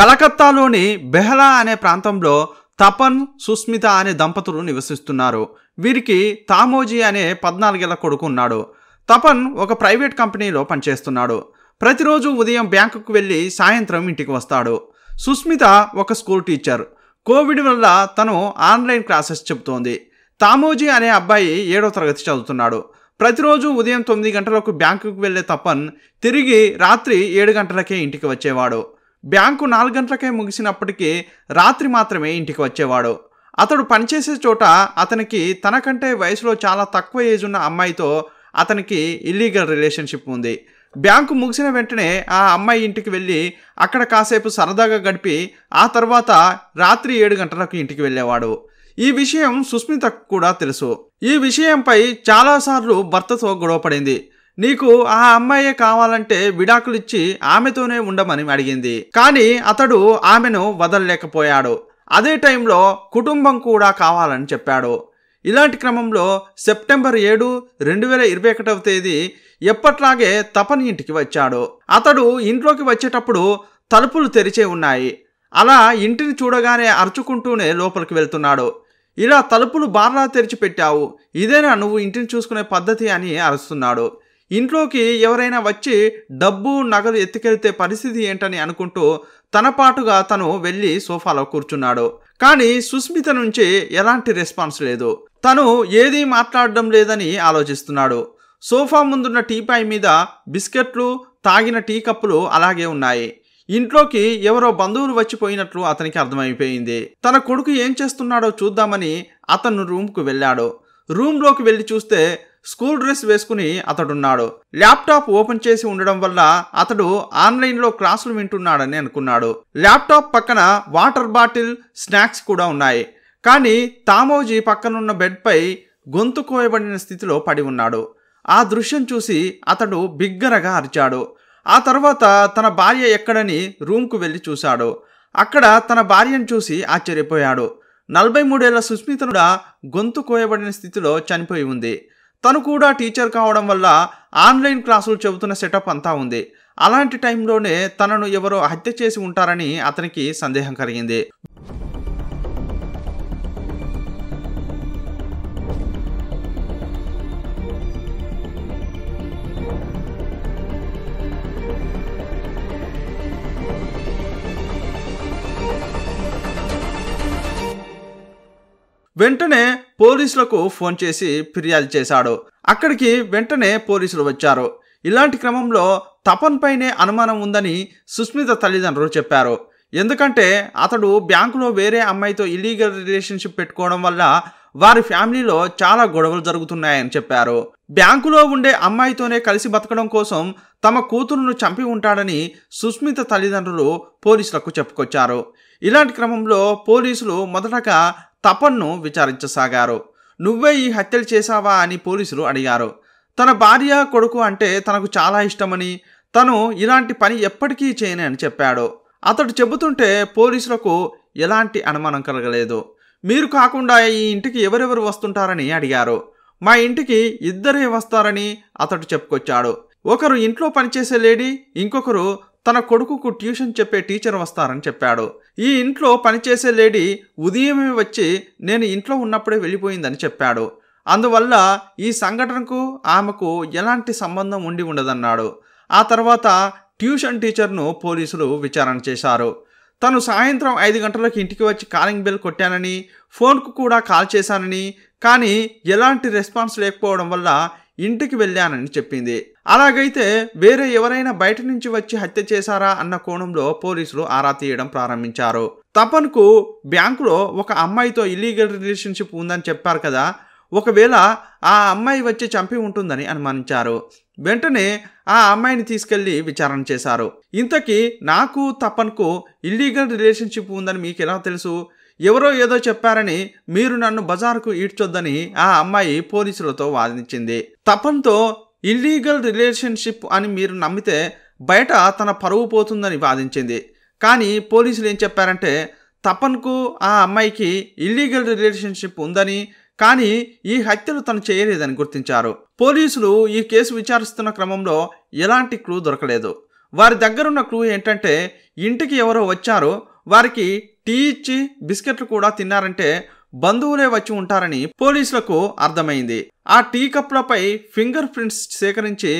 కలకత్తాలోని బెహలా అనే ప్రాంతంలో తపన్ సుస్మిత అనే దంపతులు నివసిస్తున్నారు. వీరికి తామోజీ అనే పద్నాలుగేళ్ళ కొడుకు ఉన్నాడు. తపన్ ఒక ప్రైవేట్ కంపెనీలో పనిచేస్తున్నాడు. ప్రతిరోజు ఉదయం బ్యాంకుకు వెళ్ళి సాయంత్రం ఇంటికి వస్తాడు. సుస్మిత ఒక స్కూల్ టీచర్. కోవిడ్ వల్ల తను ఆన్లైన్ క్లాసెస్ చెబుతోంది. తామోజీ అనే అబ్బాయి ఏడో తరగతి చదువుతున్నాడు. ప్రతిరోజు ఉదయం తొమ్మిది గంటలకు బ్యాంకుకు వెళ్ళే తపన్ తిరిగి రాత్రి ఏడు గంటలకే ఇంటికి వచ్చేవాడు. బ్యాంకు నాలుగు గంటలకే ముగిసినప్పటికీ రాత్రి మాత్రమే ఇంటికి వచ్చేవాడు. అతడు పనిచేసే చోట అతనికి తనకంటే వయసులో చాలా తక్కువ ఏజ్ ఉన్న అమ్మాయితో అతనికి ఇల్లీగల్ రిలేషన్షిప్ ఉంది. బ్యాంకు ముగిసిన వెంటనే ఆ అమ్మాయి ఇంటికి వెళ్ళి అక్కడ కాసేపు సరదాగా గడిపి ఆ తర్వాత రాత్రి ఏడు గంటలకు ఇంటికి వెళ్ళేవాడు. ఈ విషయం సుస్మితకు కూడా తెలుసు. ఈ విషయంపై చాలాసార్లు భర్తతో గొడవపడింది నీకు ఆ అమ్మాయే కావాలంటే విడాకులిచ్చి ఆమెతోనే ఉండమని అడిగింది. కానీ అతడు ఆమెను వదలలేకపోయాడు. అదే టైంలో కుటుంబం కూడా కావాలని చెప్పాడు. ఇలాంటి క్రమంలో సెప్టెంబర్ ఏడు రెండు వేల ఇరవై ఒకటవ తేదీ ఎప్పట్లాగే తపని ఇంటికి వచ్చాడు. అతడు ఇంట్లోకి వచ్చేటప్పుడు తలుపులు తెరిచే ఉన్నాయి. అలా ఇంటిని చూడగానే అరుచుకుంటూనే లోపలికి వెళ్తున్నాడు. ఇలా తలుపులు బార్లా తెరిచి పెట్టావు ఇదేనా నువ్వు ఇంటిని చూసుకునే పద్ధతి అని అరుస్తున్నాడు. ఇంట్లోకి ఎవరైనా వచ్చి డబ్బు నగలు ఎత్తుకెళ్తే పరిస్థితి ఏంటని అనుకుంటూ తన పాటుగా తను వెళ్ళి సోఫాలో కూర్చున్నాడు. కానీ సుస్మిత నుంచి ఎలాంటి రెస్పాన్స్ లేదు. తను ఏదీ మాట్లాడడం లేదని ఆలోచిస్తున్నాడు. సోఫా ముందున్న టీపాయ్ మీద బిస్కెట్లు తాగిన టీ కప్పులు అలాగే ఉన్నాయి. ఇంట్లోకి ఎవరో బంధువులు వచ్చిపోయినట్లు అతనికి అర్థమైపోయింది. తన కొడుకు ఏం చేస్తున్నాడో చూద్దామని అతను రూమ్కు వెళ్ళాడు. రూమ్లోకి వెళ్ళి చూస్తే స్కూల్ డ్రెస్ వేసుకుని అతడున్నాడు. ల్యాప్టాప్ ఓపెన్ చేసి ఉండడం వల్ల అతడు ఆన్లైన్లో క్లాసులు వింటున్నాడని అనుకున్నాడు. ల్యాప్టాప్ పక్కన వాటర్ బాటిల్ స్నాక్స్ కూడా ఉన్నాయి. కానీ తామోజీ పక్కనున్న బెడ్పై గొంతు కోయబడిన స్థితిలో పడి ఉన్నాడు. ఆ దృశ్యం చూసి అతడు బిగ్గరగా అరిచాడు. ఆ తర్వాత తన భార్య ఎక్కడని రూమ్కు వెళ్ళి చూశాడు. అక్కడ తన భార్యను చూసి ఆశ్చర్యపోయాడు. నలభై మూడేళ్ళ సుస్మితనుడ గొంతు కోయబడిన స్థితిలో చనిపోయి ఉంది. తను కూడా టీచర్ కావడం వల్ల ఆన్లైన్ క్లాసులు చెబుతున్న సెటప్ అంతా ఉంది. అలాంటి టైంలోనే తనను ఎవరో హత్య చేసి ఉంటారని అతనికి సందేహం కలిగింది. వెంటనే పోలీసులకు ఫోన్ చేసి ఫిర్యాదు చేశాడు. అక్కడికి వెంటనే పోలీసులు వచ్చారు. ఇలాంటి క్రమంలో తపన్ పైనే అనుమానం ఉందని సుస్మిత తల్లిదండ్రులు చెప్పారు. ఎందుకంటే అతడు బ్యాంకులో వేరే అమ్మాయితో ఇల్లీగల్ రిలేషన్షిప్ పెట్టుకోవడం వల్ల వారి ఫ్యామిలీలో చాలా గొడవలు జరుగుతున్నాయని చెప్పారు. బ్యాంకులో ఉండే అమ్మాయితోనే కలిసి బతకడం కోసం తమ కూతురును చంపి ఉంటాడని సుస్మిత తల్లిదండ్రులు పోలీసులకు చెప్పుకొచ్చారు. ఇలాంటి క్రమంలో పోలీసులు మొదటగా తపన్ను విచారించసాగారు. నువ్వే ఈ హత్యలు చేశావా? అని పోలీసులు అడిగారు. తన భార్య కొడుకు అంటే తనకు చాలా ఇష్టమని తను ఇలాంటి పని ఎప్పటికీ చేయనని చెప్పాడు. అతడు చెబుతుంటే పోలీసులకు ఎలాంటి అనుమానం కలగలేదు. మీరు కాకుండా ఈ ఇంటికి ఎవరెవరు వస్తుంటారని అడిగారు. మా ఇంటికి ఇద్దరే వస్తారని అతడు చెప్పుకొచ్చాడు. ఒకరు ఇంట్లో పనిచేసే లేడీ ఇంకొకరు తన కొడుకుకు ట్యూషన్ చెప్పే టీచర్ వస్తారని చెప్పాడు. ఈ ఇంట్లో పనిచేసే లేడీ ఉదయమే వచ్చి నేను ఇంట్లో ఉన్నప్పుడే వెళ్ళిపోయిందని చెప్పాడు. అందువల్ల ఈ సంఘటనకు ఆమెకు ఎలాంటి సంబంధం ఉండి ఉండదన్నాడు. ఆ తర్వాత ట్యూషన్ టీచర్ను పోలీసులు విచారణ చేశారు. తను సాయంత్రం ఐదు గంటలకు ఇంటికి వచ్చి కాలింగ్ బెల్ కొట్టానని ఫోన్కు కూడా కాల్ చేశానని కానీ ఎలాంటి రెస్పాన్స్ లేకపోవడం వల్ల ఇంటికి వెళ్ళానని చెప్పింది. అలాగైతే వేరే ఎవరైనా బయట నుంచి వచ్చి హత్య చేశారా అన్న కోణంలో పోలీసులు ఆరా తీయడం ప్రారంభించారు. తపన్కు బ్యాంకులో ఒక అమ్మాయితో ఇల్లీగల్ రిలేషన్షిప్ ఉందని చెప్పారు కదా ఒకవేళ ఆ అమ్మాయి వచ్చి చంపి ఉంటుందని అనుమానించారు. వెంటనే ఆ అమ్మాయిని తీసుకెళ్ళి విచారణ చేశారు. ఇంతకీ నాకు తపన్కు ఇల్లీగల్ రిలేషన్షిప్ ఉందని మీకు ఎలా తెలుసు? ఎవరో ఏదో చెప్పారని మీరు నన్ను బజారుకు ఈడ్చొద్దని ఆ అమ్మాయి పోలీసులతో వాదించింది. తపన్తో ఇల్లీగల్ రిలేషన్షిప్ అని మీరు నమ్మితే బయట తన పరువు పోతుందని వాదించింది. కానీ పోలీసులు ఏం చెప్పారంటే తపన్కు ఆ అమ్మాయికి ఇల్లీగల్ రిలేషన్షిప్ ఉందని కానీ ఈ హత్యలు తను చేయలేదని గుర్తించారు. పోలీసులు ఈ కేసు విచారిస్తున్న క్రమంలో ఎలాంటి క్లూ దొరకలేదు. వారి దగ్గరున్న క్లూ ఏంటంటే ఇంటికి ఎవరో వచ్చారో వారికి టీ ఇచ్చి బిస్కెట్లు కూడా తిన్నారంటే బంధువులే వచ్చి ఉంటారని పోలీసులకు అర్థమైంది. ఆ టీ కప్లపై ఫింగర్ ప్రింట్స్ సేకరించి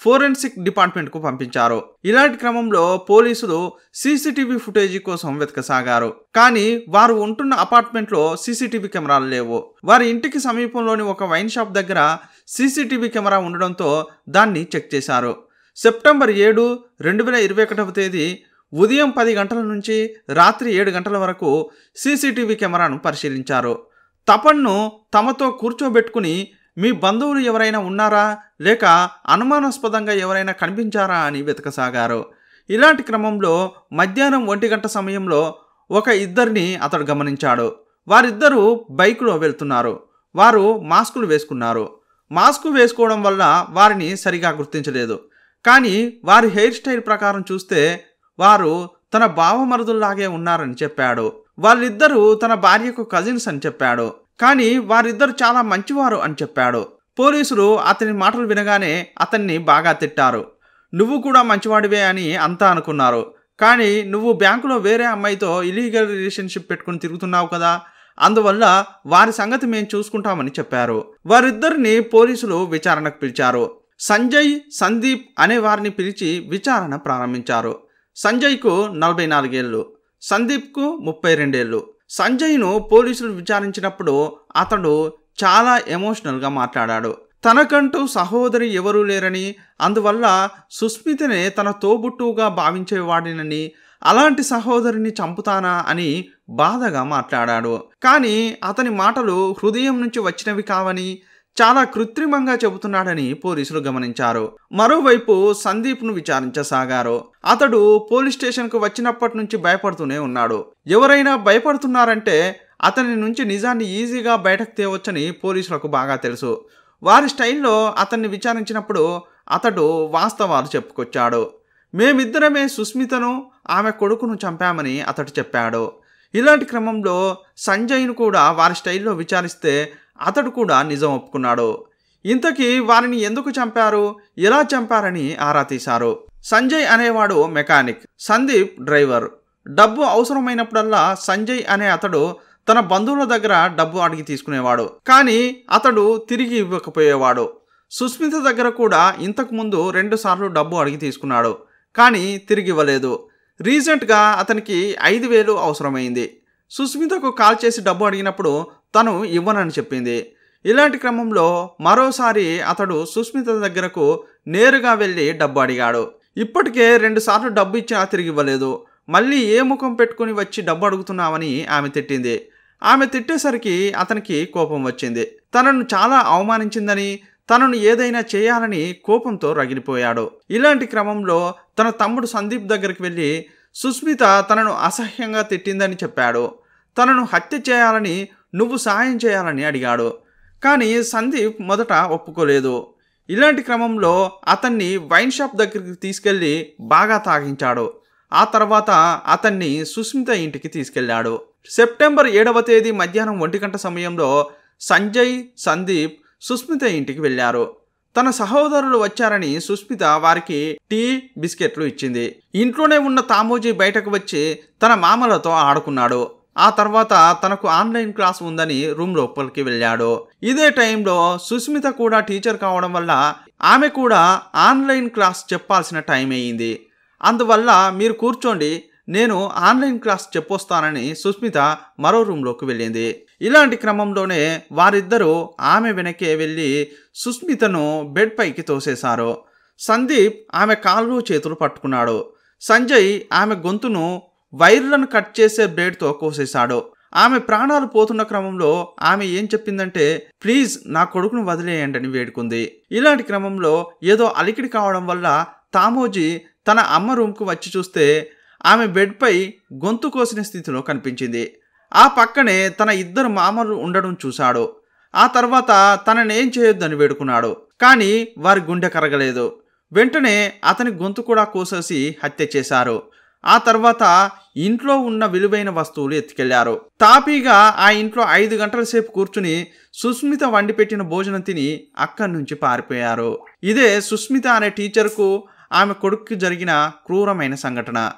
ఫోరెన్సిక్ డిపార్ట్మెంట్కు పంపించారు. ఇలాంటి క్రమంలో పోలీసులు సీసీటీవీ ఫుటేజీ కోసం వెతకసాగారు. కానీ వారు ఉంటున్న అపార్ట్మెంట్లో సీసీటీవీ కెమెరాలు లేవు. వారి ఇంటికి సమీపంలోని ఒక వైన్ షాప్ దగ్గర సీసీటీవీ కెమెరా ఉండడంతో దాన్ని చెక్ చేశారు. సెప్టెంబర్ ఏడు రెండు వేల ఇరవై ఒకటవ తేదీ ఉదయం పది గంటల నుంచి రాత్రి ఏడు గంటల వరకు సీసీటీవీ కెమెరాను పరిశీలించారు. తపన్ను తమతో కూర్చోబెట్టుకుని మీ బంధువులు ఎవరైనా ఉన్నారా? లేక అనుమానాస్పదంగా ఎవరైనా కనిపించారా? అని వెతకసాగారు. ఇలాంటి క్రమంలో మధ్యాహ్నం ఒంటి గంట సమయంలో ఒక ఇద్దరిని అతడు గమనించాడు. వారిద్దరూ బైక్లో వెళ్తున్నారు. వారు మాస్కులు వేసుకున్నారు. మాస్క్ వేసుకోవడం వల్ల వారిని సరిగా గుర్తించలేదు. కానీ వారి హెయిర్ స్టైల్ ప్రకారం చూస్తే వారు తన బావమరుదుల్లాగే ఉన్నారని చెప్పాడు. వాళ్ళిద్దరూ తన భార్యకు కజిన్స్ అని చెప్పాడు. కానీ వారిద్దరు చాలా మంచివారు అని చెప్పాడు. పోలీసులు అతని మాటలు వినగానే అతన్ని బాగా తిట్టారు. నువ్వు కూడా మంచివాడివే అని అంతా అనుకున్నారు. కానీ నువ్వు బ్యాంకులో వేరే అమ్మాయితో ఇలీగల్ రిలేషన్షిప్ పెట్టుకుని తిరుగుతున్నావు కదా. అందువల్ల వారి సంగతి మేము చూసుకుంటామని చెప్పారు. వారిద్దరిని పోలీసులు విచారణకు పిలిచారు. సంజయ్ సందీప్ అనే వారిని పిలిచి విచారణ ప్రారంభించారు. సంజయ్కు నలభై నాలుగేళ్ళు సందీప్కు ముప్పై రెండేళ్ళు సంజయ్ను పోలీసులు విచారించినప్పుడు అతడు చాలా ఎమోషనల్గా మాట్లాడాడు. తనకంటూ సహోదరి ఎవరూ లేరని అందువల్ల సుస్మితనే తన తోబుట్టుగా భావించేవాడినని అలాంటి సహోదరిని చంపుతానా అని బాధగా మాట్లాడాడు. కానీ అతని మాటలు హృదయం నుంచి వచ్చినవి కావని చాలా కృత్రిమంగా చెబుతున్నాడని పోలీసులు గమనించారు. మరోవైపు సందీప్ను విచారించసాగారు. అతడు పోలీస్ స్టేషన్కు వచ్చినప్పటి నుంచి భయపడుతూనే ఉన్నాడు. ఎవరైనా భయపడుతున్నారంటే అతని నుంచి నిజాన్ని ఈజీగా బయటకు తేవచ్చని పోలీసులకు బాగా తెలుసు. వారి స్టైల్లో అతన్ని విచారించినప్పుడు అతడు వాస్తవాలు చెప్పుకొచ్చాడు. మేమిద్దరమే సుస్మితను ఆమె కొడుకును చంపామని అతడు చెప్పాడు. ఇలాంటి క్రమంలో సంజయ్ను కూడా వారి స్టైల్లో విచారిస్తే అతడు కూడా నిజం ఒప్పుకున్నాడు. ఇంతకీ వారిని ఎందుకు చంపారు? ఎలా చంపారని ఆరా తీశారు. సంజయ్ అనేవాడు మెకానిక్ సందీప్ డ్రైవర్. డబ్బు అవసరమైనప్పుడల్లా సంజయ్ అనే అతడు తన బంధువుల దగ్గర డబ్బు అడిగి తీసుకునేవాడు. కానీ అతడు తిరిగి ఇవ్వకపోయేవాడు. సుస్మిత దగ్గర కూడా ఇంతకుముందు రెండుసార్లు డబ్బు అడిగి తీసుకున్నాడు. కానీ తిరిగి ఇవ్వలేదు. రీసెంట్గా అతనికి ఐదు వేలు అవసరమైంది. సుస్మితకు కాల్ చేసి డబ్బు అడిగినప్పుడు తను ఇవ్వనని చెప్పింది. ఇలాంటి క్రమంలో మరోసారి అతడు సుస్మిత దగ్గరకు నేరుగా వెళ్ళి డబ్బు అడిగాడు. ఇప్పటికే రెండుసార్లు డబ్బు ఇచ్చినా తిరిగి ఇవ్వలేదు. మళ్ళీ ఏ ముఖం పెట్టుకుని వచ్చి డబ్బు అడుగుతున్నావని ఆమె తిట్టింది. ఆమె తిట్టేసరికి అతనికి కోపం వచ్చింది. తనను చాలా అవమానించిందని తనను ఏదైనా చేయాలని కోపంతో రగిలిపోయాడు. ఇలాంటి క్రమంలో తన తమ్ముడు సందీప్ దగ్గరికి వెళ్ళి సుస్మిత తనను అసహ్యంగా తిట్టిందని చెప్పాడు. తనను హత్య చేయాలని నువ్వు సహాయం చేయాలని అడిగాడు. కానీ సందీప్ మొదట ఒప్పుకోలేదు. ఇలాంటి క్రమంలో అతన్ని వైన్ షాప్ దగ్గరికి తీసుకెళ్ళి బాగా తాగించాడు. ఆ తర్వాత అతన్ని సుస్మిత ఇంటికి తీసుకెళ్ళాడు సెప్టెంబర్ ఏడవ తేదీ మధ్యాహ్నం ఒంటి గంట సమయంలో సంజయ్ సందీప్ సుస్మిత ఇంటికి వెళ్ళారు. తన సహోదరులు వచ్చారని సుస్మిత వారికి టీ బిస్కెట్లు ఇచ్చింది. ఇంట్లోనే ఉన్న తామోజీ బయటకు వచ్చి తన మామలతో ఆడుకున్నాడు. ఆ తర్వాత తనకు ఆన్లైన్ క్లాస్ ఉందని రూమ్ లోపలికి వెళ్ళాడు. ఇదే టైంలో సుస్మిత కూడా టీచర్ కావడం వల్ల ఆమె కూడా ఆన్లైన్ క్లాస్ చెప్పాల్సిన టైం అయ్యింది. అందువల్ల మీరు కూర్చోండి నేను ఆన్లైన్ క్లాస్ చెప్పొస్తానని సుస్మిత మరో రూమ్లోకి వెళ్ళింది. ఇలాంటి క్రమంలోనే వారిద్దరూ ఆమె వెనకే వెళ్ళి సుస్మితను బెడ్ పైకి తోసేశారు. సందీప్ ఆమె కాళ్ళు చేతులు పట్టుకున్నాడు. సంజయ్ ఆమె గొంతును వైర్లను కట్ చేసే బ్లేడ్తో కోసేశాడు. ఆమె ప్రాణాలు పోతున్న క్రమంలో ఆమె ఏం చెప్పిందంటే ప్లీజ్ నా కొడుకును వదిలేయండి అని వేడుకుంది. ఇలాంటి క్రమంలో ఏదో అలికిడి కావడం వల్ల తామోజీ తన అమ్మ రూమ్కు వచ్చి చూస్తే ఆమె బెడ్పై గొంతు కోసిన స్థితిలో కనిపించింది. ఆ పక్కనే తన ఇద్దరు మామలు ఉండడం చూశాడు. ఆ తర్వాత తననేం చేయొద్దని వేడుకున్నాడు. కానీ వారి గుండె కరగలేదు. వెంటనే అతని గొంతు కూడా కోసేసి హత్య చేశారు. ఆ తర్వాత ఇంట్లో ఉన్న విలువైన వస్తువులు ఎత్తుకెళ్ళారు. తాపీగా ఆ ఇంట్లో ఐదు గంటల సేపు కూర్చుని సుస్మిత వండి పెట్టిన భోజనం తిని అక్కడి నుంచి పారిపోయారు. ఇదే సుస్మిత అనే టీచర్కు ఆమె కొడుక్కి జరిగిన క్రూరమైన సంఘటన.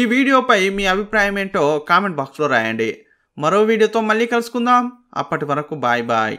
ఈ వీడియోపై మీ అభిప్రాయం ఏంటో కామెంట్ బాక్స్లో రాయండి. మరో వీడియోతో మళ్ళీ కలుసుకుందాం. అప్పటి వరకు బాయ్ బాయ్.